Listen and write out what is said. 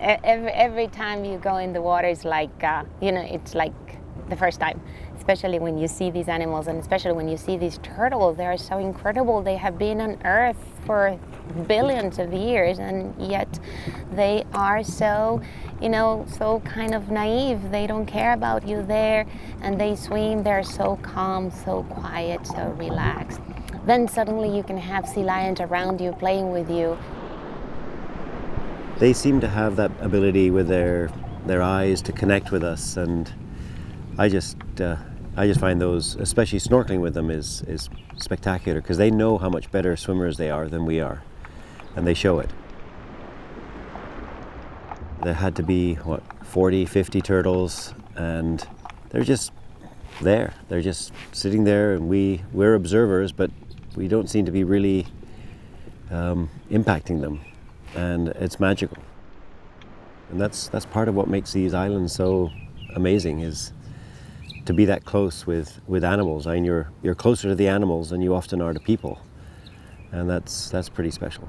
Every, every time you go in the water, it's like, uh, you know, it's like the first time. Especially when you see these animals and especially when you see these turtles. They are so incredible. They have been on Earth for billions of years and yet they are so, you know, so kind of naive. They don't care about you there and they swim. They're so calm, so quiet, so relaxed. Then suddenly you can have sea lions around you playing with you They seem to have that ability with their their eyes to connect with us, and I just uh, I just find those, especially snorkeling with them, is is spectacular because they know how much better swimmers they are than we are, and they show it. There had to be what 40, 50 turtles, and they're just there. They're just sitting there, and we we're observers, but we don't seem to be really um, impacting them, and it's magical. And that's that's part of what makes these islands so amazing is to be that close with, with animals. I mean, you're you're closer to the animals than you often are to people, and that's that's pretty special.